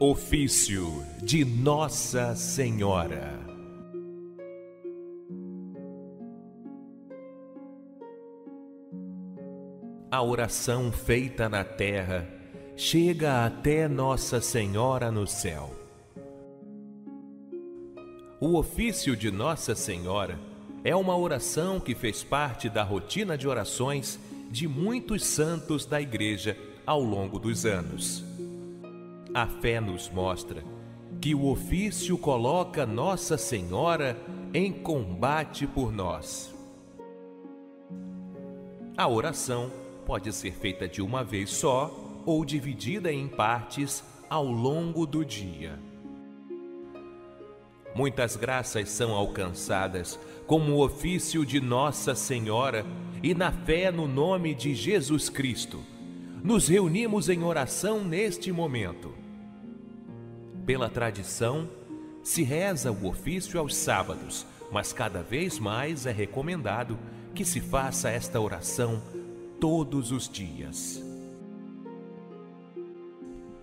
Ofício de Nossa Senhora. A oração feita na terra chega até Nossa Senhora no céu. O ofício de Nossa Senhora é uma oração que fez parte da rotina de orações de muitos santos da Igreja ao longo dos anos. A fé nos mostra que o ofício coloca Nossa Senhora em combate por nós. A oração pode ser feita de uma vez só ou dividida em partes ao longo do dia. Muitas graças são alcançadas como o ofício de Nossa Senhora e na fé no nome de Jesus Cristo nos reunimos em oração neste momento. Pela tradição, se reza o ofício aos sábados, mas cada vez mais é recomendado que se faça esta oração todos os dias.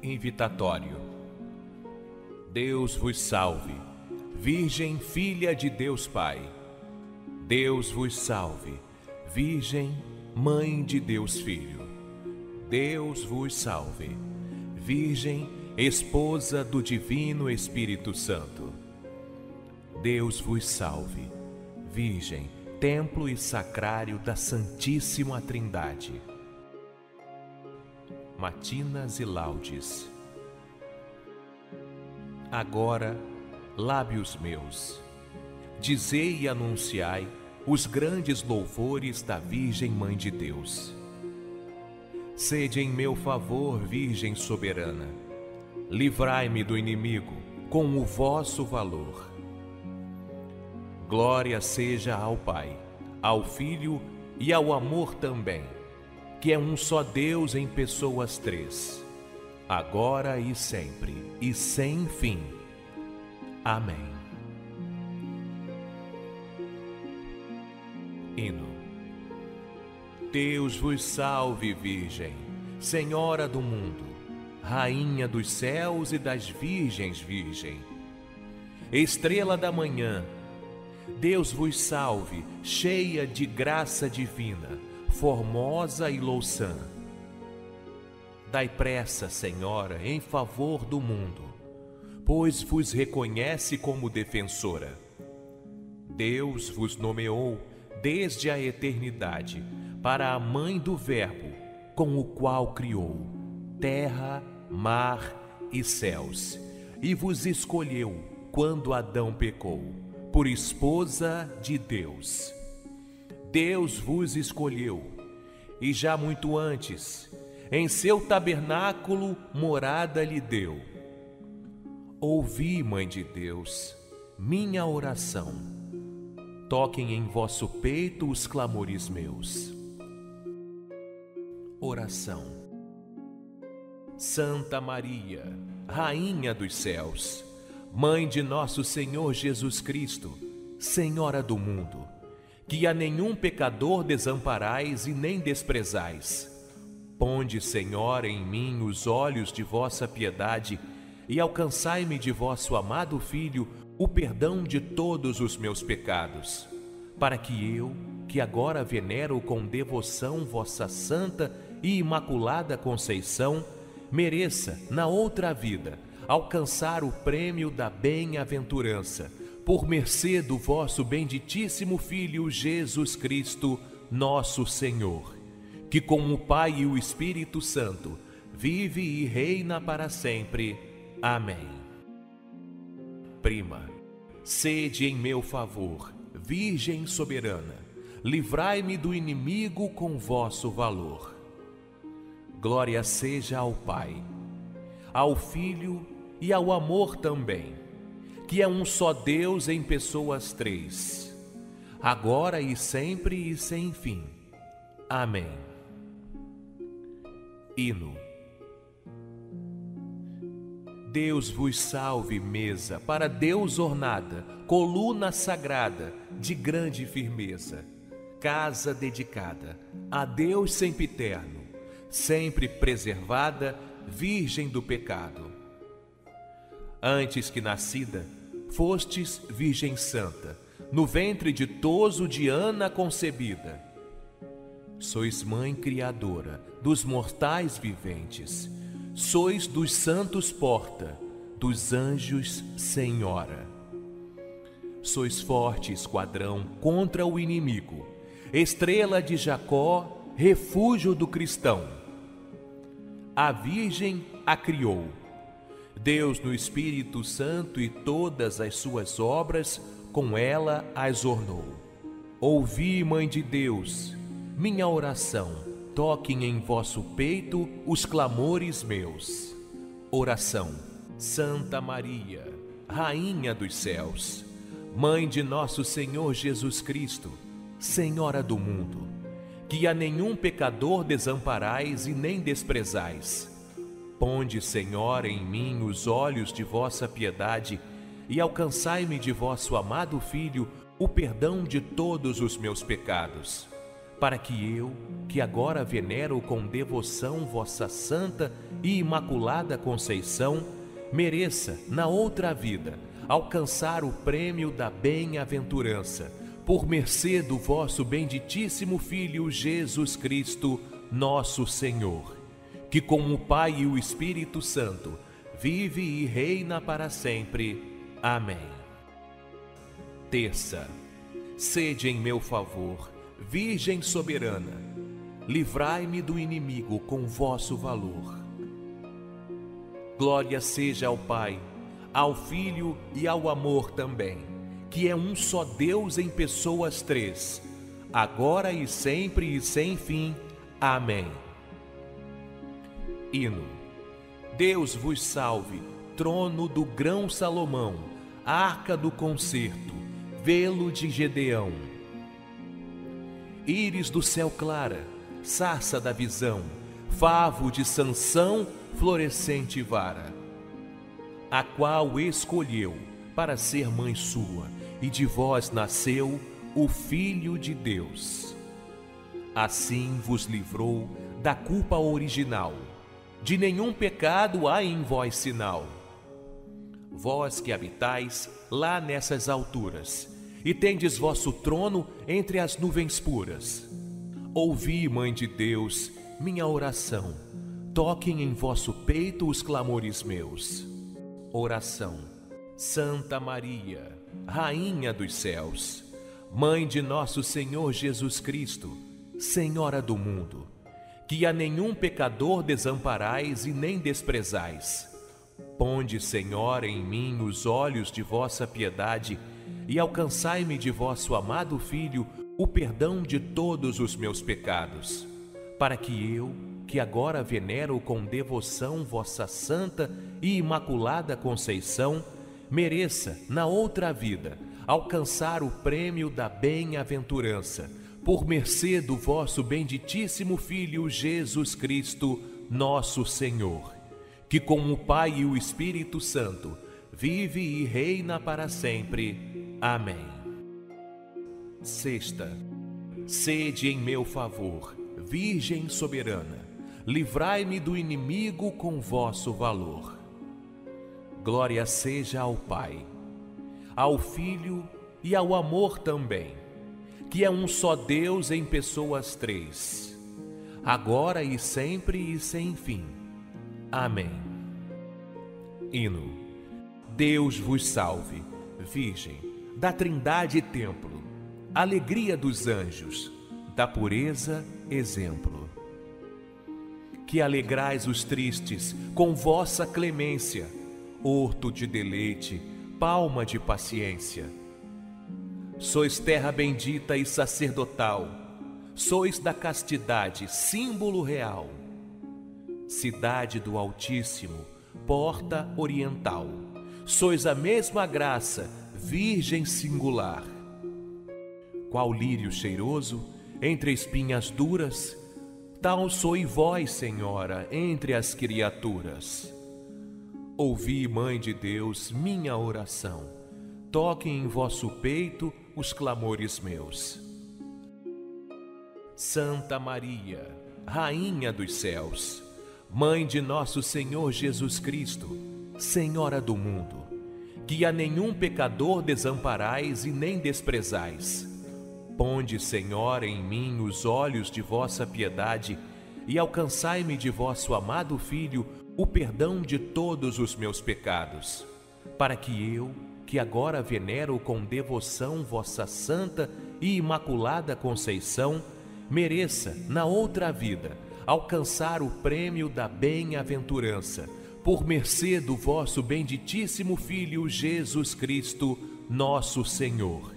Invitatório. Deus vos salve, Virgem Filha de Deus Pai. Deus vos salve, Virgem Mãe de Deus Filho. Deus vos salve, Virgem, Esposa do Divino Espírito Santo. Deus vos salve, Virgem, Templo e Sacrário da Santíssima Trindade. Matinas e Laudes. Agora, lábios meus, dizei e anunciai os grandes louvores da Virgem Mãe de Deus Sede em meu favor, Virgem soberana. Livrai-me do inimigo com o vosso valor. Glória seja ao Pai, ao Filho e ao amor também, que é um só Deus em pessoas três, agora e sempre e sem fim. Amém. Hino Deus vos salve, Virgem, Senhora do mundo, Rainha dos céus e das virgens, Virgem. Estrela da manhã, Deus vos salve, cheia de graça divina, formosa e louçã. Dai pressa, Senhora, em favor do mundo, pois vos reconhece como defensora. Deus vos nomeou desde a eternidade para a mãe do Verbo, com o qual criou terra, mar e céus, e vos escolheu quando Adão pecou, por esposa de Deus. Deus vos escolheu, e já muito antes, em seu tabernáculo morada lhe deu. Ouvi, Mãe de Deus, minha oração. Toquem em vosso peito os clamores meus. Oração. Santa Maria, Rainha dos céus, Mãe de nosso Senhor Jesus Cristo, Senhora do mundo, que a nenhum pecador desamparais e nem desprezais. Ponde, Senhora, em mim os olhos de vossa piedade e alcançai-me de vosso amado Filho o perdão de todos os meus pecados, para que eu, que agora venero com devoção vossa santa e Imaculada Conceição, mereça, na outra vida, alcançar o prêmio da bem-aventurança, por mercê do vosso benditíssimo Filho Jesus Cristo, nosso Senhor, que com o Pai e o Espírito Santo vive e reina para sempre. Amém. Prima, sede em meu favor, Virgem soberana, livrai-me do inimigo com vosso valor Glória seja ao Pai, ao Filho e ao amor também, que é um só Deus em pessoas três, agora e sempre e sem fim. Amém. Hino. Deus vos salve, mesa, para Deus ornada, coluna sagrada, de grande firmeza, casa dedicada a Deus sempiterno sempre preservada, virgem do pecado. Antes que nascida, fostes Virgem Santa, no ventre ditoso de Ana concebida. Sois Mãe Criadora dos mortais viventes, sois dos santos porta, dos anjos Senhora. Sois forte esquadrão contra o inimigo, estrela de Jacó, refúgio do cristão. A Virgem a criou Deus no Espírito Santo e todas as suas obras com ela as ornou. Ouvi, Mãe de Deus, minha oração, toquem em vosso peito os clamores meus. Oração. Santa Maria, Rainha dos céus, Mãe de nosso Senhor Jesus Cristo, Senhora do mundo, que a nenhum pecador desamparais e nem desprezais. Ponde, Senhor, em mim os olhos de vossa piedade e alcançai-me de vosso amado Filho o perdão de todos os meus pecados, para que eu, que agora venero com devoção vossa santa e imaculada Conceição, mereça, na outra vida, alcançar o prêmio da bem-aventurança, por mercê do vosso benditíssimo Filho Jesus Cristo, nosso Senhor que com o Pai e o Espírito Santo vive e reina para sempre. Amém. Terça. Sede em meu favor, Virgem soberana, livrai-me do inimigo com vosso valor. Glória seja ao Pai, ao Filho e ao amor também, que é um só Deus em pessoas três, agora e sempre e sem fim. Amém. Hino. Deus vos salve, trono do grão Salomão, arca do concerto, velo de Gedeão. Íris do céu clara, sarça da visão, favo de Sansão, florescente vara, a qual escolheu para ser mãe sua, e de vós nasceu o Filho de Deus. Assim vos livrou da culpa original de nenhum pecado há em vós sinal. Vós que habitais lá nessas alturas, e tendes vosso trono entre as nuvens puras. Ouvi, Mãe de Deus, minha oração, toquem em vosso peito os clamores meus. Oração. Santa Maria, Rainha dos céus, Mãe de nosso Senhor Jesus Cristo, Senhora do mundo, que a nenhum pecador desamparais e nem desprezais. Ponde, Senhor, em mim os olhos de vossa piedade e alcançai-me de vosso amado Filho o perdão de todos os meus pecados, para que eu, que agora venero com devoção vossa santa e imaculada Conceição, mereça, na outra vida, alcançar o prêmio da bem-aventurança por mercê do vosso benditíssimo Filho Jesus Cristo, nosso Senhor, que com o Pai e o Espírito Santo vive e reina para sempre. Amém. Sexta. Sede em meu favor, Virgem soberana, livrai-me do inimigo com vosso valor. Glória seja ao Pai, ao Filho e ao amor também que é um só Deus em pessoas três, agora e sempre e sem fim. Amém. Hino. Deus vos salve, Virgem, da Trindade templo, alegria dos anjos, da pureza exemplo. Que alegrais os tristes com vossa clemência, horto de deleite, palma de paciência Sois terra bendita e sacerdotal, sois da castidade, símbolo real. Cidade do Altíssimo, porta oriental, sois a mesma graça, virgem singular. Qual lírio cheiroso, entre espinhas duras, tal sois vós, Senhora, entre as criaturas. Ouvi, Mãe de Deus, minha oração. Toque em vosso peito os clamores meus. Santa Maria, Rainha dos céus, Mãe de nosso Senhor Jesus Cristo, Senhora do mundo, que a nenhum pecador desamparais e nem desprezais. Ponde, Senhor, em mim os olhos de vossa piedade e alcançai-me de vosso amado Filho o perdão de todos os meus pecados, para que eu, que agora venero com devoção vossa santa e imaculada Conceição, mereça, na outra vida, alcançar o prêmio da bem-aventurança, por mercê do vosso benditíssimo Filho Jesus Cristo, nosso Senhor,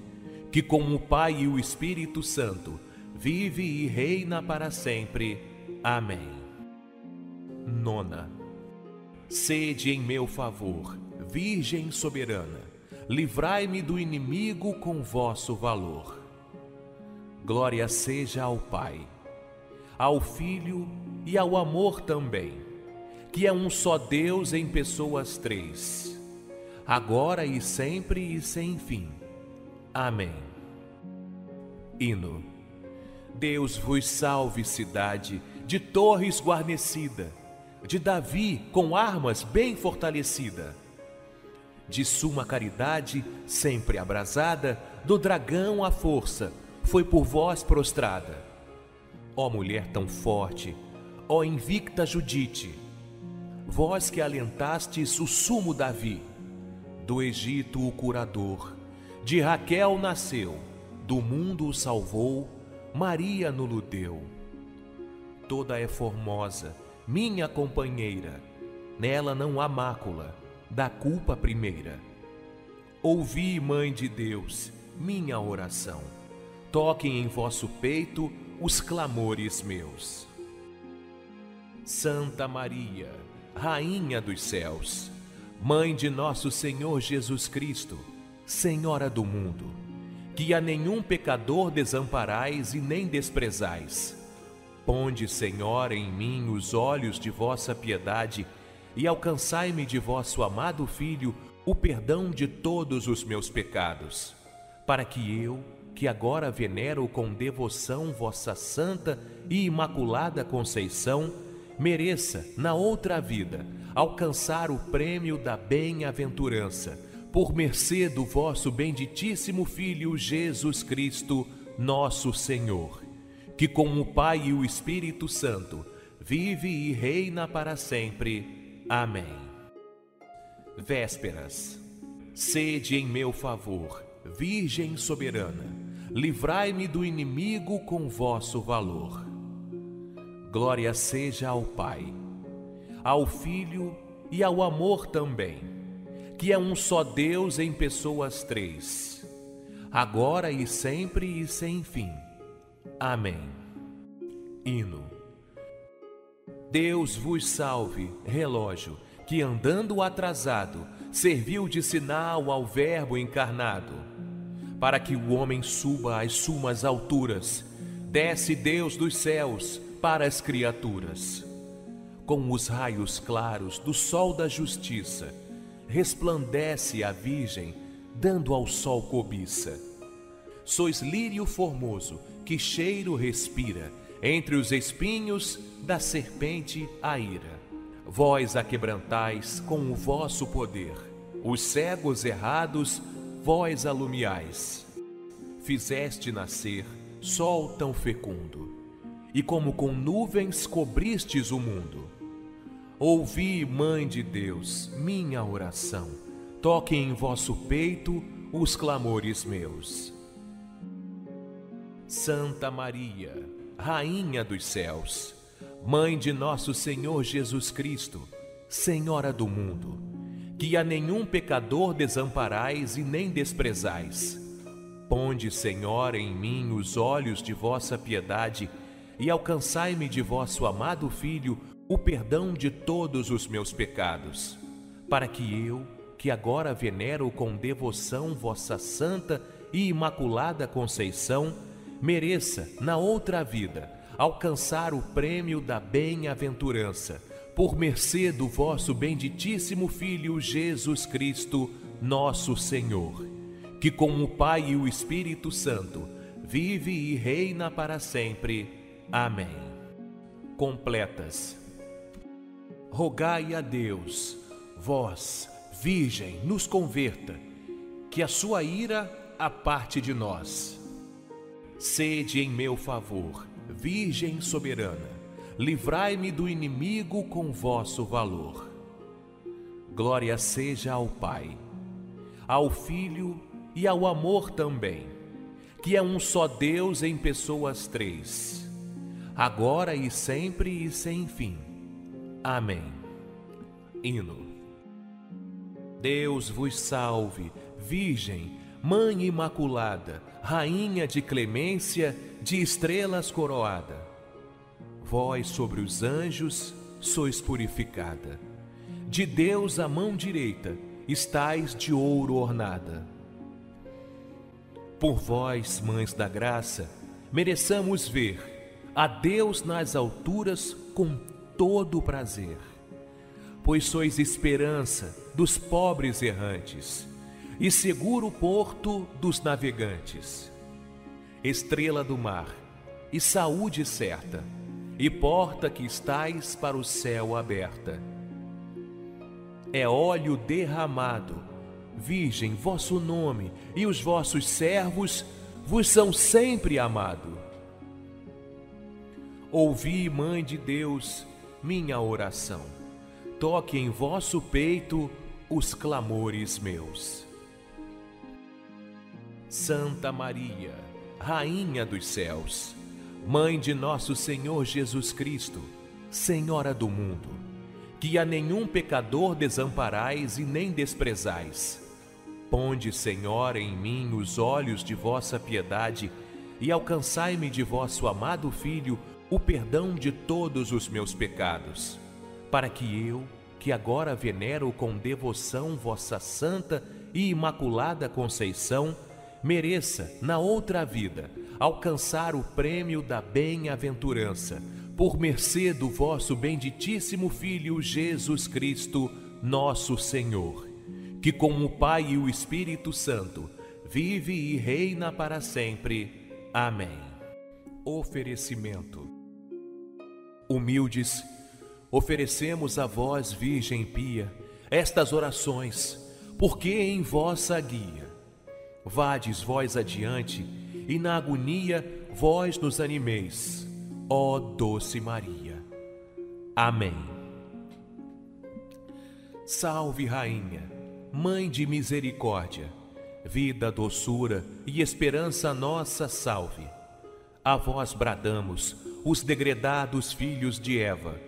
que com o Pai e o Espírito Santo vive e reina para sempre. Amém. Nona. Sede em meu favor, Virgem soberana, livrai-me do inimigo com vosso valor. Glória seja ao Pai, ao Filho e ao amor também, que é um só Deus em pessoas três, agora e sempre e sem fim. Amém. Hino. Deus vos salve, cidade de torres guarnecida, de Davi com armas bem fortalecida, de suma caridade sempre abrasada, do dragão a força foi por vós prostrada. Ó mulher tão forte, ó invicta Judite, vós que alentastes o sumo Davi, do Egito o curador, de Raquel nasceu, do mundo o salvou, Maria no deu toda é formosa, minha companheira, nela não há mácula, da culpa primeira. Ouvi, Mãe de Deus, minha oração, toquem em vosso peito os clamores meus. Santa Maria, Rainha dos céus, Mãe de nosso Senhor Jesus Cristo, Senhora do mundo, que a nenhum pecador desamparais e nem desprezais Ponde, Senhor, em mim os olhos de vossa piedade e alcançai-me de vosso amado Filho o perdão de todos os meus pecados, para que eu, que agora venero com devoção vossa santa e imaculada Conceição, mereça, na outra vida, alcançar o prêmio da bem-aventurança, por mercê do vosso benditíssimo Filho Jesus Cristo, nosso Senhor que com o Pai e o Espírito Santo vive e reina para sempre. Amém. Vésperas. Sede em meu favor, Virgem soberana, livrai-me do inimigo com vosso valor. Glória seja ao Pai, ao Filho e ao amor também, que é um só Deus em pessoas três, agora e sempre e sem fim. Amém. Hino. Deus vos salve, relógio, que andando atrasado, serviu de sinal ao Verbo encarnado. Para que o homem suba às sumas alturas, desce Deus dos céus para as criaturas. Com os raios claros do sol da justiça, resplandece a Virgem, dando ao sol cobiça. Sois lírio formoso, que cheiro respira, entre os espinhos da serpente a ira. Vós a quebrantais com o vosso poder, os cegos errados vós alumiais. Fizeste nascer sol tão fecundo, e como com nuvens cobristes o mundo. Ouvi, Mãe de Deus, minha oração, toque em vosso peito os clamores meus. Santa Maria, Rainha dos céus, Mãe de nosso Senhor Jesus Cristo, Senhora do mundo, que a nenhum pecador desamparais e nem desprezais. Ponde, Senhor, em mim os olhos de vossa piedade e alcançai-me de vosso amado Filho o perdão de todos os meus pecados, para que eu, que agora venero com devoção vossa santa e imaculada Conceição, mereça, na outra vida, alcançar o prêmio da bem-aventurança, por mercê do vosso benditíssimo Filho Jesus Cristo, nosso Senhor, que com o Pai e o Espírito Santo vive e reina para sempre. Amém. Completas. Rogai a Deus, vós, Virgem, nos converta, que a sua ira aparte de nós. Sede em meu favor, Virgem soberana, livrai-me do inimigo com vosso valor. Glória seja ao Pai, ao Filho e ao amor também, que é um só Deus em pessoas três, agora e sempre e sem fim. Amém. Hino. Deus vos salve, Virgem, Mãe Imaculada, Rainha de clemência, de estrelas coroada. Vós sobre os anjos sois purificada. De Deus a mão direita estais de ouro ornada. Por vós, mães da graça, mereçamos ver a Deus nas alturas com todo prazer. Pois sois esperança dos pobres errantes e seguro porto dos navegantes, estrela do mar e saúde certa, e porta que estais para o céu aberta. É óleo derramado, Virgem, vosso nome e os vossos servos vos são sempre amado. Ouvi, Mãe de Deus, minha oração. Toque em vosso peito os clamores meus. Santa Maria, Rainha dos céus, Mãe de nosso Senhor Jesus Cristo, Senhora do mundo, que a nenhum pecador desamparais e nem desprezais. Ponde, Senhora, em mim os olhos de vossa piedade e alcançai-me de vosso amado Filho o perdão de todos os meus pecados, para que eu, que agora venero com devoção vossa santa e imaculada Conceição, mereça, na outra vida, alcançar o prêmio da bem-aventurança, por mercê do vosso benditíssimo Filho Jesus Cristo, nosso Senhor, que com o Pai e o Espírito Santo vive e reina para sempre. Amém. Oferecimento. Humildes, oferecemos a vós, Virgem Pia, estas orações, porque em vossa guia Vades vós adiante, e na agonia vós nos animeis, ó doce Maria. Amém. Salve, Rainha, Mãe de misericórdia, vida, doçura e esperança nossa, salve. A vós bradamos, os degredados filhos de Eva.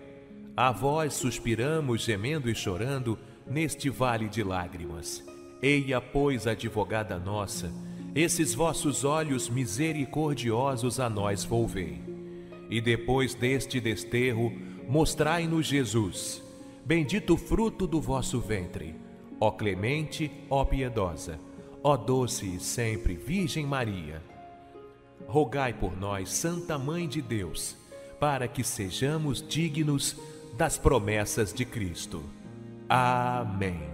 A vós suspiramos, gemendo e chorando, neste vale de lágrimas. Eia, pois, advogada nossa, esses vossos olhos misericordiosos a nós volvei. E depois deste desterro, mostrai-nos Jesus, bendito fruto do vosso ventre. Ó clemente, ó piedosa, ó doce e sempre Virgem Maria. Rogai por nós, Santa Mãe de Deus, para que sejamos dignos das promessas de Cristo. Amém.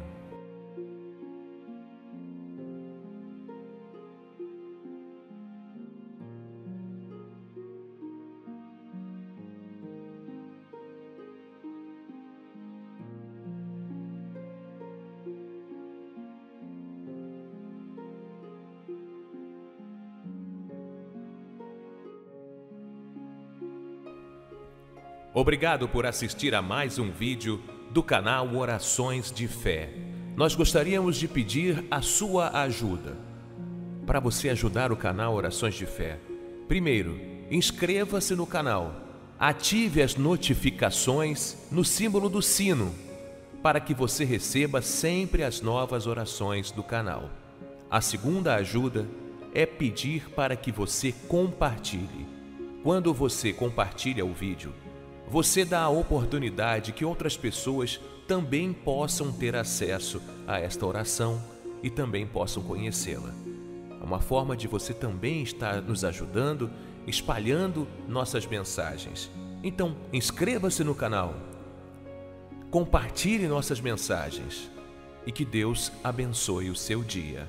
Obrigado por assistir a mais um vídeo do canal Orações de Fé. Nós gostaríamos de pedir a sua ajuda. Para você ajudar o canal Orações de Fé, primeiro, inscreva-se no canal, ative as notificações no símbolo do sino, para que você receba sempre as novas orações do canal. A segunda ajuda é pedir para que você compartilhe. Quando você compartilha o vídeo, você dá a oportunidade que outras pessoas também possam ter acesso a esta oração e também possam conhecê-la. É uma forma de você também estar nos ajudando, espalhando nossas mensagens. Então, inscreva-se no canal, compartilhe nossas mensagens e que Deus abençoe o seu dia.